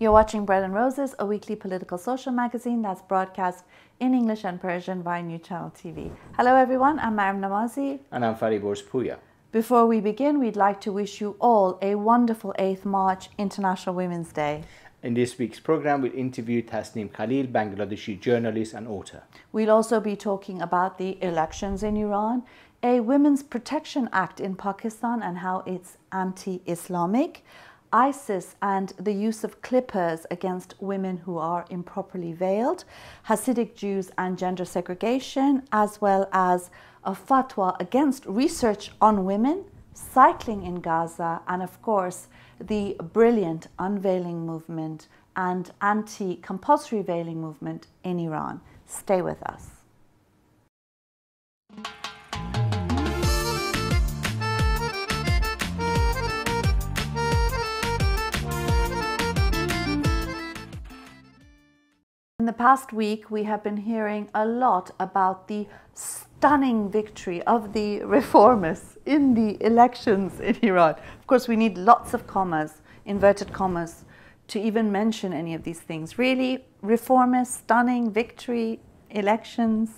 You're watching Bread and Roses, a weekly political social magazine that's broadcast in English and Persian via New Channel TV. Hello, everyone. I'm Maryam Namazie. And I'm Fariborz Pouya. Before we begin, we'd like to wish you all a wonderful 8th March International Women's Day. In this week's program, we'll interview Tasneem Khalil, Bangladeshi journalist and author. We'll also be talking about the elections in Iran, a Women's Protection Act in Pakistan and how it's anti Islamic, ISIS and the use of clippers against women who are improperly veiled, Hasidic Jews and gender segregation, as well as a fatwa against research on women, cycling in Gaza, and of course, the brilliant unveiling movement and anti compulsory veiling movement in Iran. Stay with us. In the past week, we have been hearing a lot about the stunning victory of the reformists in the elections in Iran. Of course, we need lots of commas, inverted commas, to even mention any of these things. Really, reformists, stunning victory, elections.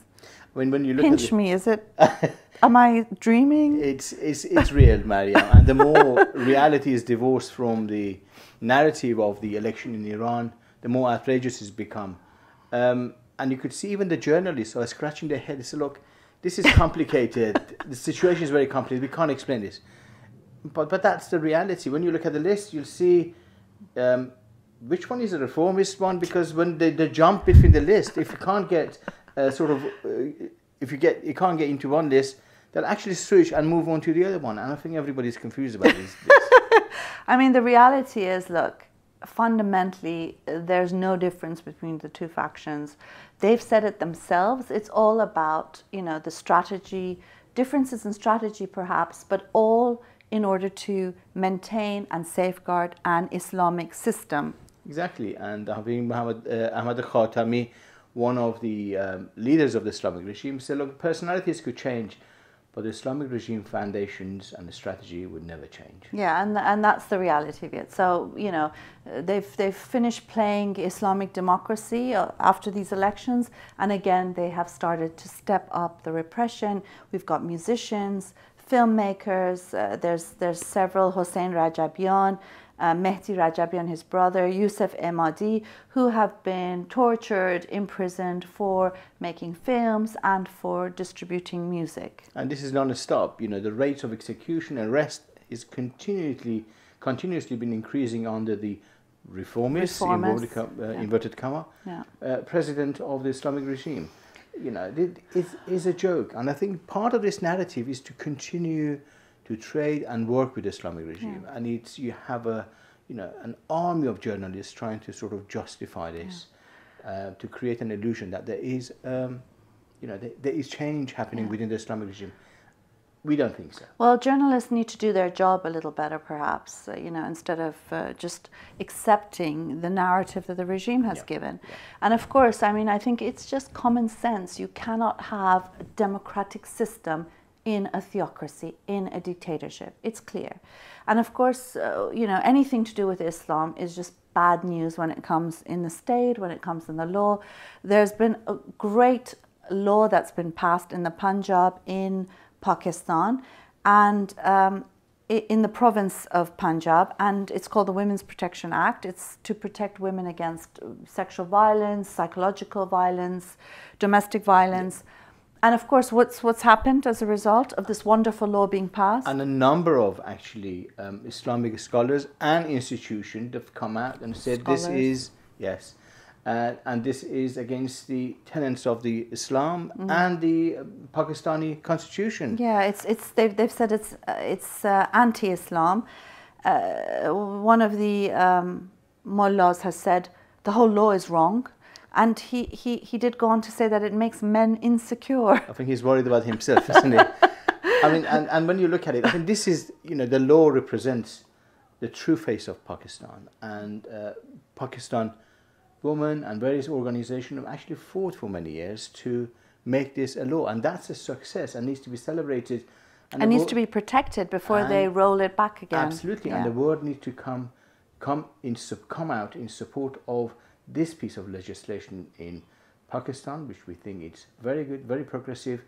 When, when you look Pinch at the, me, is it? Am I dreaming? it's, it's, it's real, Maryam. And the more reality is divorced from the narrative of the election in Iran, the more outrageous it's become. Um, and you could see even the journalists are scratching their head. They say, look, this is complicated. the situation is very complicated. We can't explain this. But, but that's the reality. When you look at the list, you'll see um, which one is the reformist one because when they, they jump between the list, if you can't get uh, sort of, uh, if you get you can't get into one list, they'll actually switch and move on to the other one. And I think everybody's confused about this. this. I mean, the reality is look, fundamentally, there's no difference between the two factions. They've said it themselves. It's all about, you know, the strategy, differences in strategy perhaps, but all in order to maintain and safeguard an Islamic system. Exactly. And having Muhammad uh, Ahmad Khatami, one of the um, leaders of the Islamic regime, said, look, personalities could change, but the Islamic regime foundations and the strategy would never change. Yeah, and and that's the reality of it. So you know, they've they've finished playing Islamic democracy uh, after these elections, and again they have started to step up the repression. We've got musicians, filmmakers. Uh, there's there's several Hossein Rajabian. Uh, Mehdi Rajabian, his brother, Youssef Emadi, who have been tortured, imprisoned for making films and for distributing music. And this is non-stop. You know, the rate of execution and arrest is continuously, continuously been increasing under the reformist, Reformists, inverted, uh, yeah. inverted comma, Yeah. uh, president of the Islamic regime. You know, it is is a joke. And I think part of this narrative is to continue to trade and work with the Islamic regime. And it's you have a, you know, an army of journalists trying to sort of justify this, uh, to create an illusion that there is, um, you know, there, there is change happening within the Islamic regime. We don't think so. Well, journalists need to do their job a little better, perhaps, uh, you know, instead of uh, just accepting the narrative that the regime has Yeah, given. And of course, I mean, I think it's just common sense. You cannot have a democratic system in a theocracy, in a dictatorship. It's clear. And of course, uh, you know, anything to do with Islam is just bad news when it comes in the state, when it comes in the law. There's been a great law that's been passed in the Punjab in Pakistan and um, in the province of Punjab, and it's called the Women's Protection Act. It's to protect women against uh, sexual violence, psychological violence, domestic violence. And of course, what's, what's happened as a result of this wonderful law being passed? And a number of actually um, Islamic scholars and institutions have come out and said this is yes, uh, and this is against the tenets of the Islam and the uh, Pakistani constitution. Yeah, it's it's they've they've said it's uh, it's uh, anti-Islam. Uh, one of the um, mullahs has said the whole law is wrong, and he, he he did go on to say that it makes men insecure. I think he's worried about himself, isn't he? I mean, and, and when you look at it, I think this is, you know, the law represents the true face of Pakistan. And uh, Pakistan women and various organizations have actually fought for many years to make this a law, and that's a success and needs to be celebrated. And it needs to be protected before they roll it back again. Absolutely, yeah. and the world needs to come come in come out in support of this piece of legislation in Pakistan, which we think is very good, very progressive,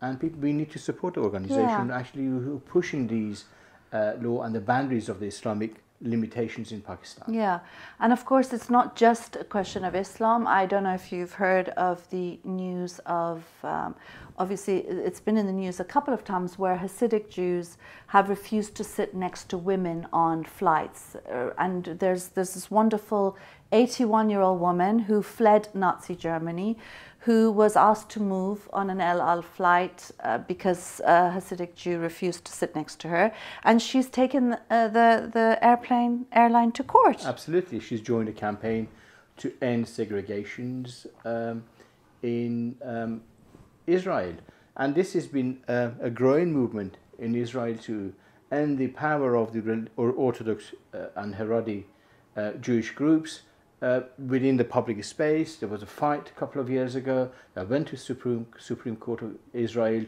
and people we need to support the organization yeah. actually who are pushing these uh, law and the boundaries of the Islamic limitations in Pakistan. Yeah, and of course, it's not just a question of Islam. I don't know if you've heard of the news of, um, obviously, it's been in the news a couple of times where Hasidic Jews have refused to sit next to women on flights. Uh, and there's, there's this wonderful 81 year old woman who fled Nazi Germany who was asked to move on an El Al flight uh, because a Hasidic Jew refused to sit next to her, and she's taken uh, the the airplane airline to court. Absolutely, she's joined a campaign to end segregations um, in um, Israel, and this has been uh, a growing movement in Israel to end the power of the Orthodox uh, and Haredi uh, Jewish groups uh, within the public space. There was a fight a couple of years ago. I went to Supreme Supreme Court of Israel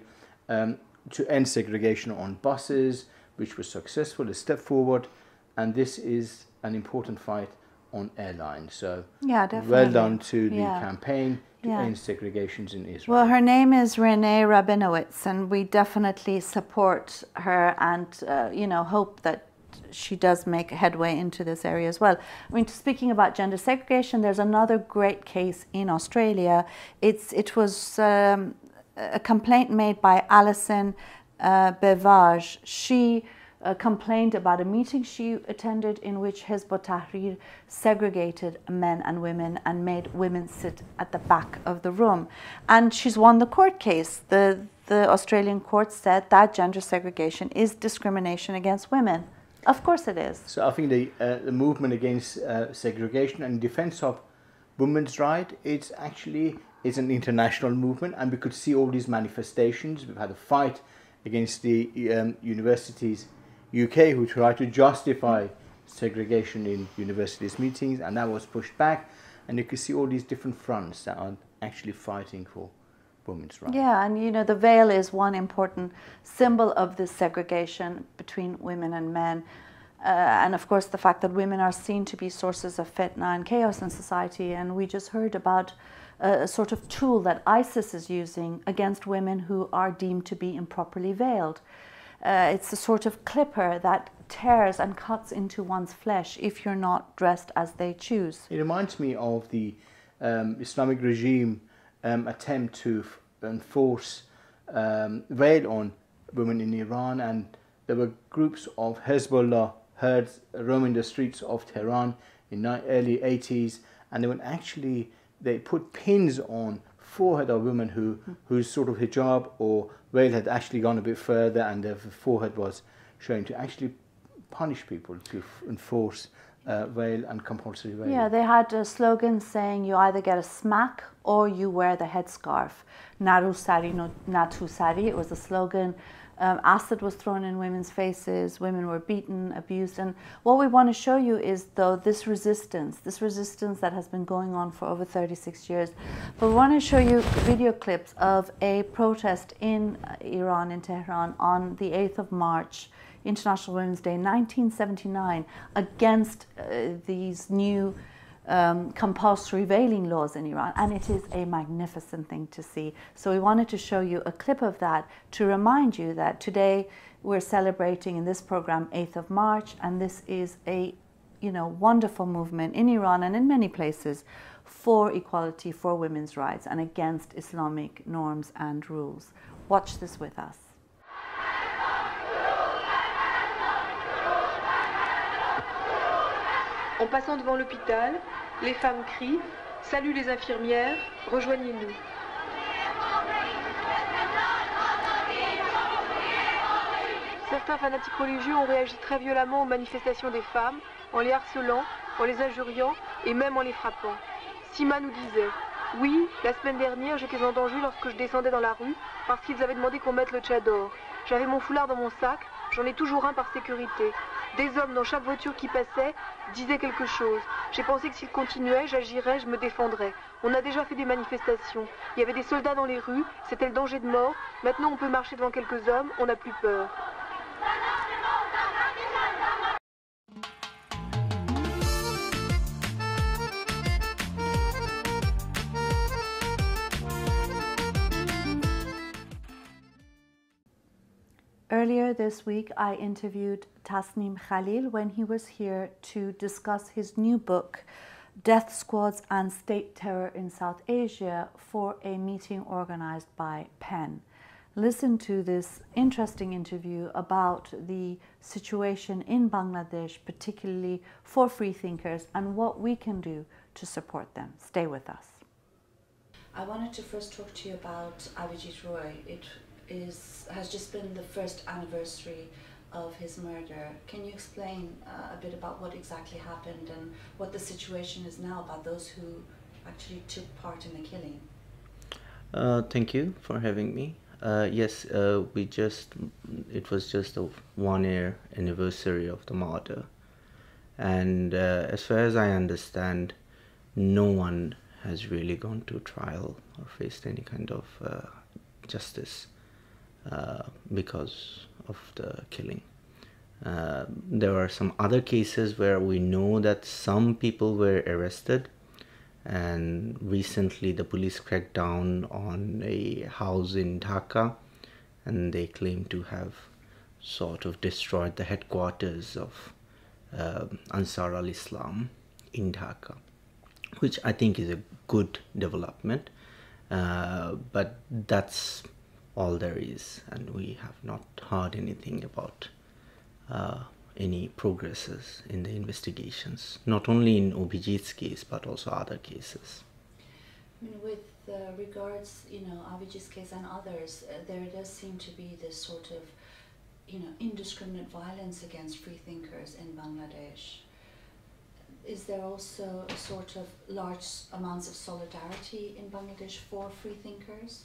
um, to end segregation on buses, which was successful, a step forward, and this is an important fight on airlines. So yeah, definitely. well done to the yeah. campaign to yeah. end segregations in Israel. Well, her name is Renee Rabinowitz, and we definitely support her and uh, you know hope that she does make headway into this area as well. I mean, speaking about gender segregation, there's another great case in Australia. It's it was um, a complaint made by Alison uh, Bevege. She uh, complained about a meeting she attended in which Hizb Tahrir segregated men and women and made women sit at the back of the room. And she's won the court case. The, the Australian court said that gender segregation is discrimination against women. Of course it is. So I think the, uh, the movement against uh, segregation and defense of women's rights, it's actually it's an international movement and we could see all these manifestations. We've had a fight against the um, universities UK who tried to justify segregation in universities meetings and that was pushed back and you could see all these different fronts that are actually fighting for women's rights. Yeah, and you know, the veil is one important symbol of this segregation between women and men. Uh, and of course, the fact that women are seen to be sources of fitna and chaos in society. And we just heard about a, a sort of tool that ISIS is using against women who are deemed to be improperly veiled. Uh, it's a sort of clipper that tears and cuts into one's flesh if you're not dressed as they choose. It reminds me of the um, Islamic regime um, attempt to enforce um, veil on women in Iran, and there were groups of Hezbollah herds roaming the streets of Tehran in the early 80s, and they would actually they put pins on forehead of women who whose sort of hijab or veil had actually gone a bit further, and their forehead was showing to actually punish people to enforce uh, veil and compulsory veil. Yeah, they had a slogan saying you either get a smack or you wear the headscarf. Naru sari, no natu sari. It was a slogan. Um, acid was thrown in women's faces. Women were beaten, abused, and what we want to show you is though this resistance, this resistance that has been going on for over 36 years. But we want to show you video clips of a protest in Iran, in Tehran, on the 8th of March International Women's Day 1979 against uh, these new um, compulsory veiling laws in Iran, and it is a magnificent thing to see. So we wanted to show you a clip of that to remind you that today we're celebrating in this program 8th of March, and this is a you know wonderful movement in Iran and in many places for equality, for women's rights, and against Islamic norms and rules. Watch this with us. En passant devant l'hôpital, les femmes crient Salut les infirmières, rejoignez-nous. Certains fanatiques religieux ont réagi très violemment aux manifestations des femmes, en les harcelant, en les injuriant et même en les frappant. Sima nous disait Oui, la semaine dernière, j'étais en danger lorsque je descendais dans la rue parce qu'ils avaient demandé qu'on mette le tchador. J'avais mon foulard dans mon sac, j'en ai toujours un par sécurité. Des hommes dans chaque voiture qui passait disaient quelque chose. J'ai pensé que s'ils continuaient, j'agirais, je me défendrais. On a déjà fait des manifestations. Il y avait des soldats dans les rues, c'était le danger de mort. Maintenant, on peut marcher devant quelques hommes, on n'a plus peur. This week, I interviewed Tasneem Khalil when he was here to discuss his new book, Death Squads and State Terror in South Asia, for a meeting organized by PEN. Listen to this interesting interview about the situation in Bangladesh, particularly for freethinkers, and what we can do to support them. Stay with us. I wanted to first talk to you about Avijit Roy. It is has just been the first anniversary of his murder. Can you explain uh, a bit about what exactly happened and what the situation is now about those who actually took part in the killing? Uh, thank you for having me. Uh, yes, uh, we just it was just a one year anniversary of the murder, and uh, as far as I understand, no one has really gone to trial or faced any kind of uh, justice uh, because of the killing. Uh, there are some other cases where we know that some people were arrested and recently the police cracked down on a house in Dhaka and they claim to have sort of destroyed the headquarters of uh, Ansar al Islam in Dhaka, which I think is a good development. Uh, but that's all there is, and we have not heard anything about uh, any progresses in the investigations, not only in Avijit's case but also other cases. I mean, with uh, regards, you know, Avijit's case and others, uh, there does seem to be this sort of, you know, indiscriminate violence against freethinkers in Bangladesh. Is there also a sort of large amounts of solidarity in Bangladesh for free freethinkers?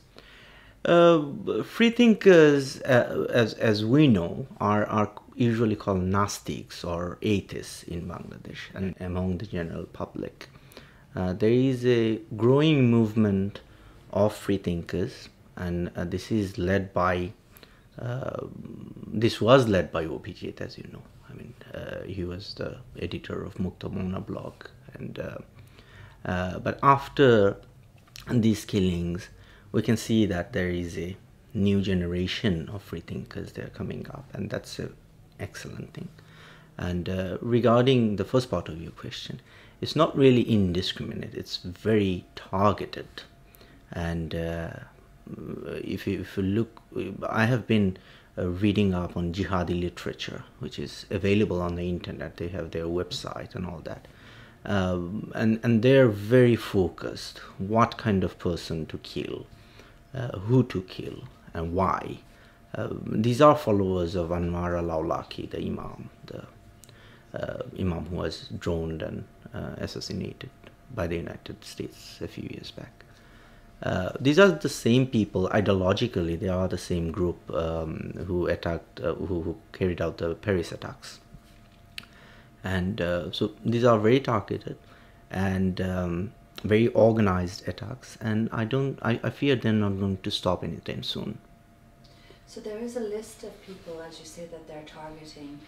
Uh, free thinkers, uh, as, as we know, are, are usually called Gnostics or atheists in Bangladesh and among the general public. Uh, there is a growing movement of free thinkers, and uh, this is led by, uh, this was led by Avijit, as you know. I mean, he was the editor of Mukto-Mona blog, and but after these killings, we can see that there is a new generation of free thinkers they're coming up and that's an excellent thing. And uh, regarding the first part of your question it's not really indiscriminate it's very targeted. And uh, if, you, if you look i have been uh, reading up on jihadi literature which is available on the internet. They have their website and all that. Um, and and they're very focused. What kind of person to kill uh, who to kill and why. Uh, these are followers of Anwar al-Awlaki, the Imam, the uh, Imam who was drowned and assassinated by the United States a few years back. Uh, these are the same people ideologically they are the same group um, who attacked uh, who, who, carried out the paris attacks and uh, so these are very targeted and um, very organized attacks and i don't I, I fear they're not going to stop anytime soon. So there is a list of people as you say that they're targeting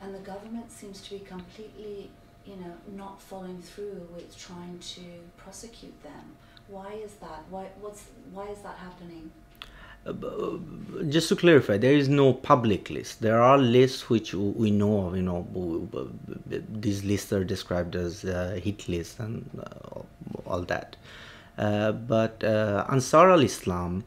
and the government seems to be completely you know not following through with trying to prosecute them. Why is that? Why what's why is that happening just to clarify, there is no public list. There are lists which we know of. You know, these lists are described as uh, hit lists and uh, all that. Uh, but uh, Ansar al-Islam,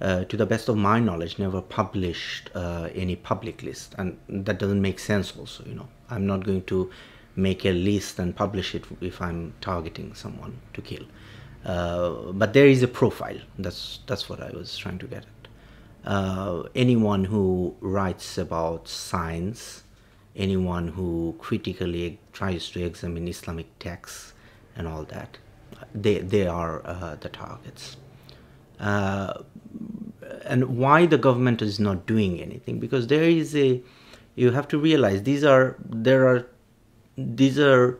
uh, to the best of my knowledge, never published uh, any public list, and that doesn't make sense. Also, you know, I'm not going to make a list and publish it if I'm targeting someone to kill. but there is a profile. That's that's what I was trying to get at uh, anyone who writes about science, anyone who critically tries to examine Islamic texts and all that, they, they are uh, the targets. Uh, and why the government is not doing anything? Because there is a, you have to realize these are there are these are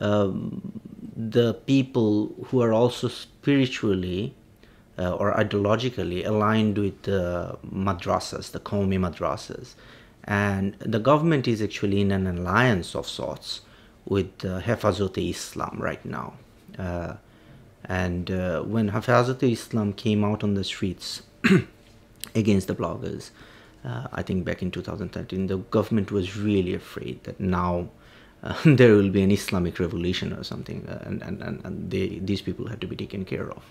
um, the people who are also spiritually uh, or ideologically aligned with the madrasas, the Qawmi madrasas. And the government is actually in an alliance of sorts with uh, Hefazat-e Islam right now. Uh, and uh, when Hefazat-e Islam came out on the streets against the bloggers, uh, I think back in 2013, the government was really afraid that now uh, there will be an Islamic revolution or something, uh, and, and, and, and they, these people had to be taken care of.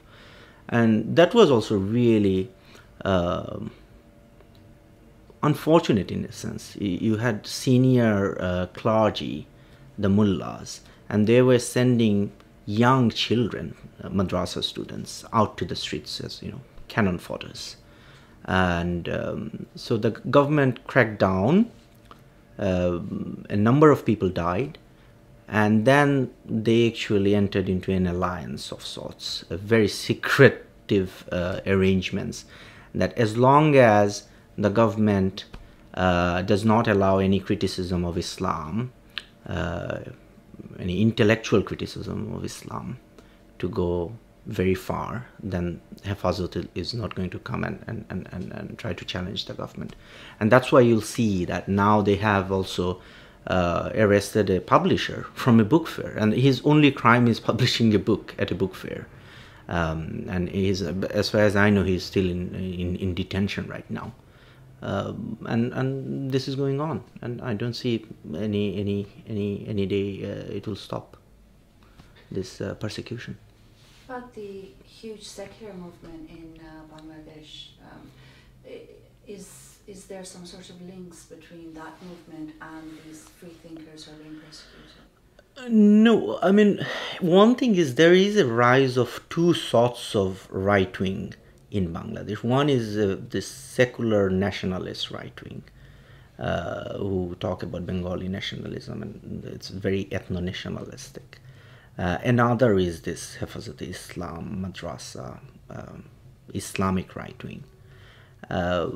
And that was also really um, unfortunate in a sense. You had senior uh, clergy, the mullahs, and they were sending young children, uh, madrasa students, out to the streets as you know cannon fodders, and um, so the government cracked down. Uh, a number of people died, and then they actually entered into an alliance of sorts, a very secretive uh, arrangements. That as long as the government uh, does not allow any criticism of Islam, uh, any intellectual criticism of Islam to go very far, then Hefazat is not going to come and, and, and, and, and try to challenge the government. And that's why you'll see that now they have also uh, arrested a publisher from a book fair, and his only crime is publishing a book at a book fair. Um, and he's, as far as I know, he's still in, in, in detention right now. Um, and and this is going on, and I don't see any any any any day uh, it will stop this uh, persecution. About the huge secular movement in uh, Bangladesh, um, is is there some sort of links between that movement and these free thinkers who are being persecuted? No, I mean, one thing is there is a rise of two sorts of right wing in Bangladesh. One is uh, this secular nationalist right wing, uh, who talk about Bengali nationalism, and it's very ethno nationalistic. Uh, another is this Hefazat Islam, Madrasa, um, Islamic right wing. Uh,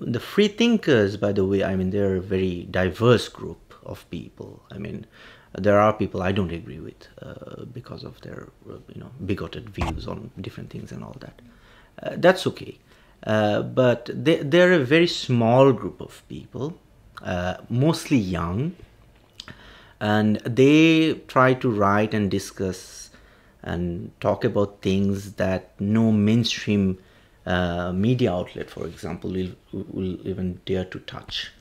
the free thinkers, by the way, I mean, they're a very diverse group of people. I mean, there are people I don't agree with uh, because of their, uh, you know, bigoted views on different things and all that. Uh, that's okay. Uh, but they, they're a very small group of people, mostly young, and they try to write and discuss and talk about things that no mainstream media outlet, for example, will, will even dare to touch.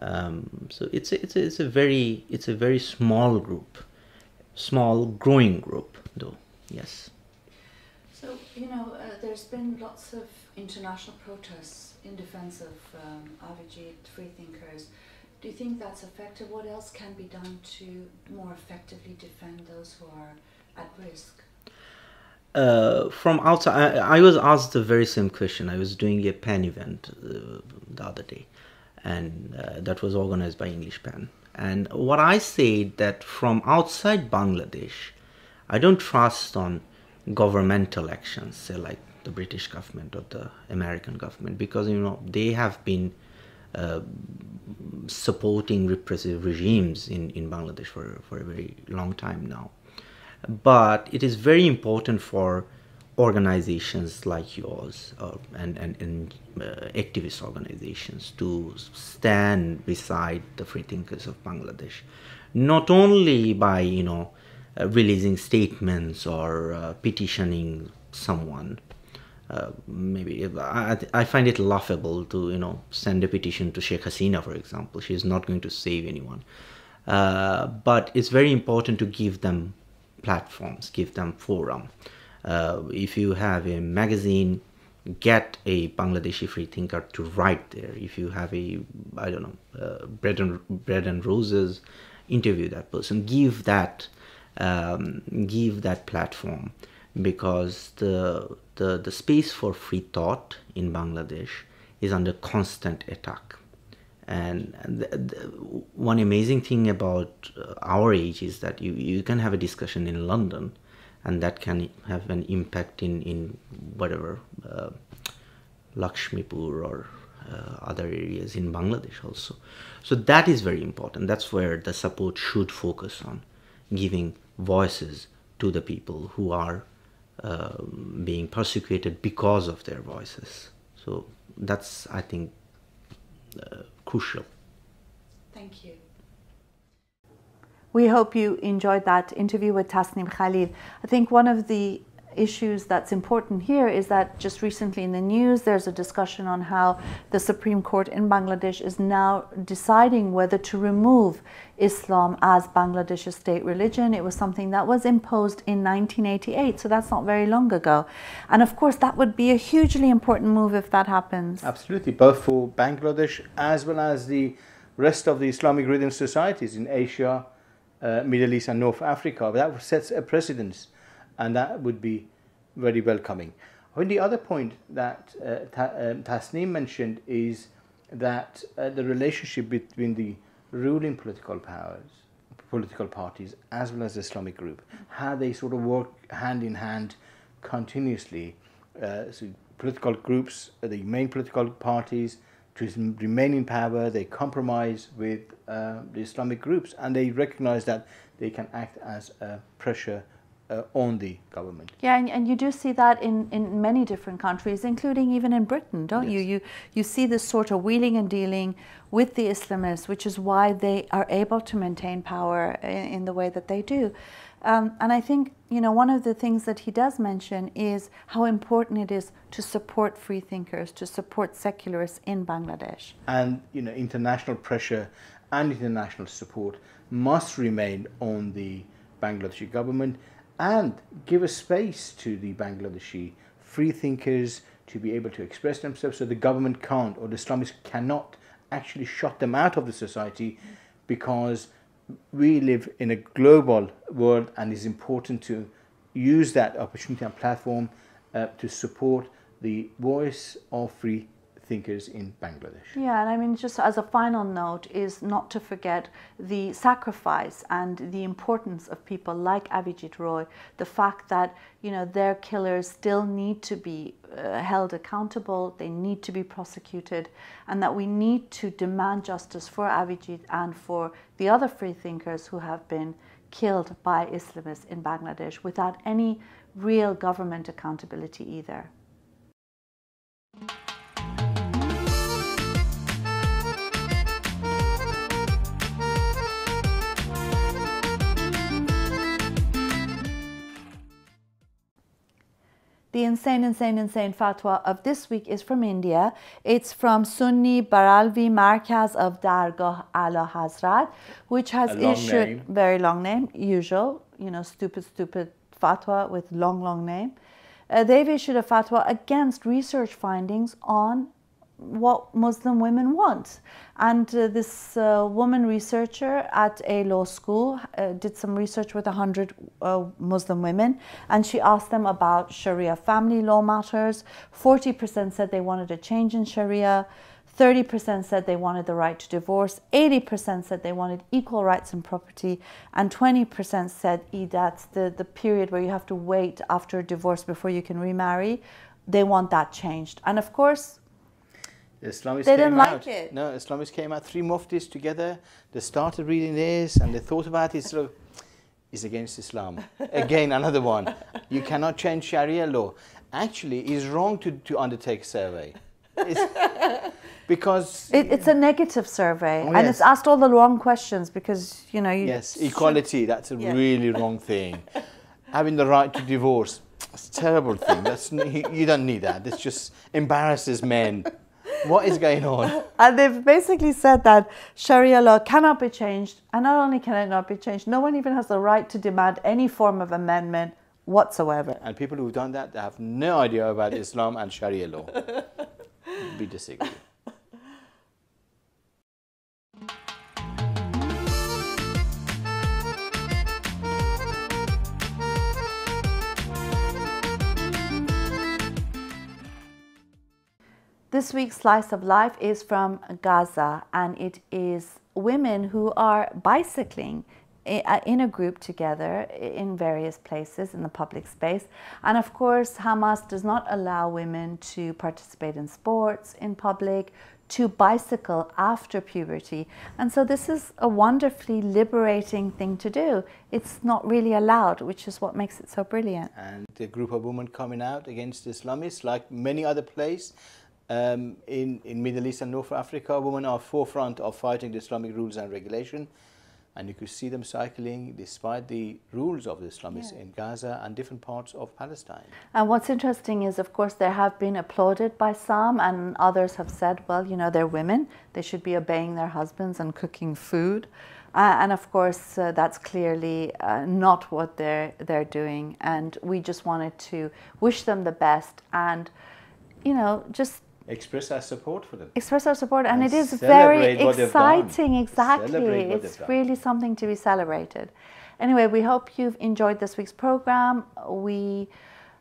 Um, so it's a, it's a, it's a very it's a very small group, small growing group though. Yes. So, you know, uh, there's been lots of international protests in defense of um, Avijit, free thinkers. Do you think that's effective? What else can be done to more effectively defend those who are at risk? Uh, from outside, I, I, was asked the very same question. I was doing a PEN event uh, the other day, and uh, that was organized by English PEN. And what I said that from outside Bangladesh, I don't trust on governmental actions, say like the British government or the American government, because you know they have been uh, supporting repressive regimes in, in Bangladesh for, for a very long time now. But it is very important for organizations like yours uh, and, and, and uh, activist organizations to stand beside the free thinkers of Bangladesh, not only by, you know, uh, releasing statements or uh, petitioning someone. Uh, maybe I, I find it laughable to you know send a petition to Sheikh Hasina, for example. She is not going to save anyone, uh, but it's very important to give them platforms, give them forum. Uh, if you have a magazine, get a Bangladeshi free thinker to write there. If you have a I don't know uh, bread and bread and roses, interview that person. Give that um, give that platform because the, the, the space for free thought in Bangladesh is under constant attack. And the, the, one amazing thing about uh, our age is that you, you can have a discussion in London and that can have an impact in, in whatever, uh, Lakshmipur or uh, other areas in Bangladesh also. So that is very important. That's where the support should focus on giving voices to the people who are uh, being persecuted because of their voices. So that's, I think, uh, crucial. Thank you. We hope you enjoyed that interview with Tasneem Khalil. I think one of the issues that's important here is that just recently in the news there's a discussion on how the Supreme Court in Bangladesh is now deciding whether to remove Islam as Bangladesh's state religion. It was something that was imposed in 1988, so that's not very long ago. And of course, that would be a hugely important move if that happens. Absolutely, both for Bangladesh as well as the rest of the Islamic ridden societies in Asia, uh, Middle East, and North Africa. That sets a precedence and that would be very welcoming. I think the other point that uh, Ta- um, Tasneem mentioned is that uh, the relationship between the ruling political powers, political parties, as well as the Islamic group, how they sort of work hand in hand continuously. Uh, so political groups, the main political parties, to remain in power, they compromise with uh, the Islamic groups, and they recognize that they can act as a pressure uh, on the government. Yeah, and, and you do see that in, in many different countries, including even in Britain, don't yes. you? You you see this sort of wheeling and dealing with the Islamists, which is why they are able to maintain power in, in the way that they do. Um, and I think you know one of the things that he does mention is how important it is to support free thinkers, to support secularists in Bangladesh. And you know international pressure and international support must remain on the Bangladeshi government and give a space to the Bangladeshi free thinkers to be able to express themselves so the government can't or the Islamists cannot actually shut them out of the society because we live in a global world and it's important to use that opportunity and platform uh, to support the voice of free thinkers in Bangladesh. Yeah, and I mean, just as a final note, is not to forget the sacrifice and the importance of people like Avijit Roy. The fact that you know their killers still need to be uh, held accountable, they need to be prosecuted, and that we need to demand justice for Avijit and for the other free thinkers who have been killed by Islamists in Bangladesh without any real government accountability either. The insane, insane, insane fatwa of this week is from India. It's from Sunni Barelvi Markaz of Dargah Ala Hazrat, which has issued name. very long name, usual, you know, stupid, stupid fatwa with long, long name. Uh, they've issued a fatwa against research findings on what Muslim women want. And uh, this uh, woman researcher at a law school uh, did some research with 100 uh, Muslim women and she asked them about Sharia family law matters. 40% said they wanted a change in Sharia. 30% said they wanted the right to divorce, 80% said they wanted equal rights and property, and 20% said that's the, the period where you have to wait after a divorce before you can remarry. They want that changed. And of course, Islamists they came didn't out. like it. No, Islamists came out, three muftis together. They started reading this and they thought about it. Sort of, is against Islam. Again, another one. You cannot change Sharia law. Actually, it's wrong to, to undertake a survey. It's because It, it's a negative survey, Oh, and yes. it's asked all the wrong questions because you know you. yes, equality. That's a Yeah. really wrong thing. Having the right to divorce. It's a terrible thing. That's you you don't need that. This just embarrasses men. What is going on? And they've basically said that Sharia law cannot be changed, and not only can it not be changed, no one even has the right to demand any form of amendment whatsoever. And people who've done that, they have no idea about Islam and Sharia law. We disagree. This week's slice of life is from Gaza, and it is women who are bicycling uh, in a group together in various places in the public space. And of course, Hamas does not allow women to participate in sports in public, to bicycle after puberty. And so this is a wonderfully liberating thing to do. It's not really allowed, which is what makes it so brilliant. And the group of women coming out against Islamists, like many other places um, in, in Middle East and North Africa, women are forefront of fighting the Islamic rules and regulation and you could see them cycling despite the rules of the Islamists yeah. in Gaza and different parts of Palestine. And what's interesting is, of course, they have been applauded by some, and others have said, well, you know, they're women, they should be obeying their husbands and cooking food. Uh, and of course, uh, that's clearly uh, not what they're, they're doing. And we just wanted to wish them the best and, you know, just express our support for them. Express our support, and, and it is very exciting. Exactly, it's really something to be celebrated. Anyway, we hope you've enjoyed this week's program. We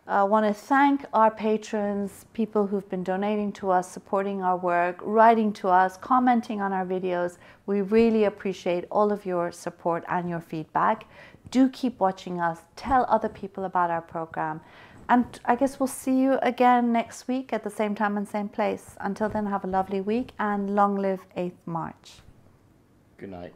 uh, want to thank our patrons, people who've been donating to us, supporting our work, writing to us, commenting on our videos. We really appreciate all of your support and your feedback. Do keep watching us. Tell other people about our program. And I guess we'll see you again next week at the same time and same place. Until then, have a lovely week and long live 8th March. Good night.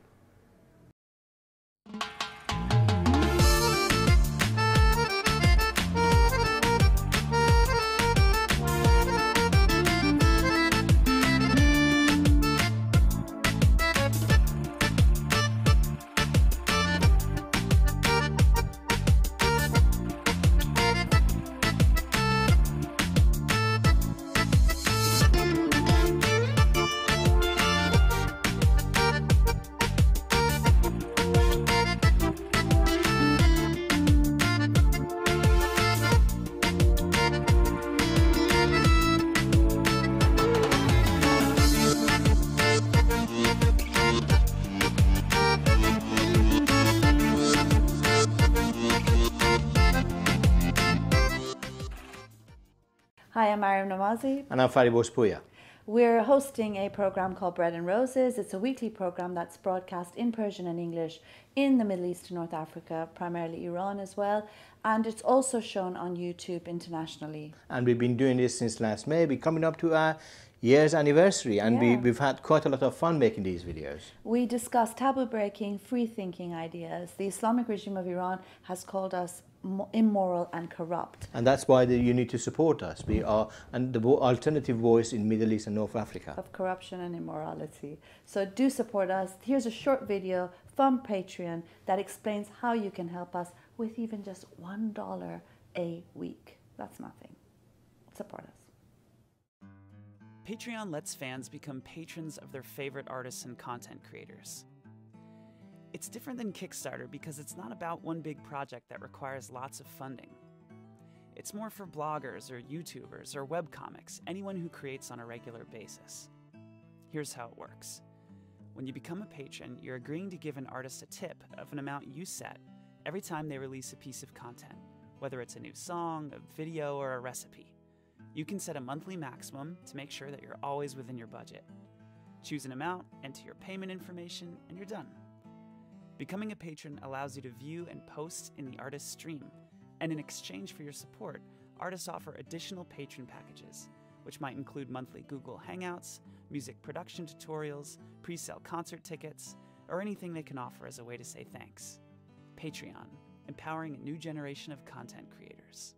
Hi, I'm Maryam Namazie. And I'm Fariborz Bospuya. We're hosting a program called Bread and Roses. It's a weekly program that's broadcast in Persian and English in the Middle East and North Africa, primarily Iran as well. And it's also shown on YouTube internationally. And we've been doing this since last May. We're coming up to our year's anniversary and yeah. we, we've had quite a lot of fun making these videos. We discuss taboo breaking, free thinking ideas. The Islamic regime of Iran has called us immoral and corrupt. And that's why the, you need to support us. We are and the alternative voice in Middle East and North Africa. Of corruption and immorality. So do support us. Here's a short video from Patreon that explains how you can help us with even just $1 a week. That's nothing. Support us. Patreon lets fans become patrons of their favorite artists and content creators. It's different than Kickstarter because it's not about one big project that requires lots of funding. It's more for bloggers or YouTubers or webcomics, anyone who creates on a regular basis. Here's how it works. When you become a patron, you're agreeing to give an artist a tip of an amount you set every time they release a piece of content, whether it's a new song, a video, or a recipe. You can set a monthly maximum to make sure that you're always within your budget. Choose an amount, enter your payment information, and you're done. Becoming a patron allows you to view and post in the artist's stream, and in exchange for your support, artists offer additional patron packages, which might include monthly Google Hangouts, music production tutorials, pre sale concert tickets, or anything they can offer as a way to say thanks. Patreon, empowering a new generation of content creators.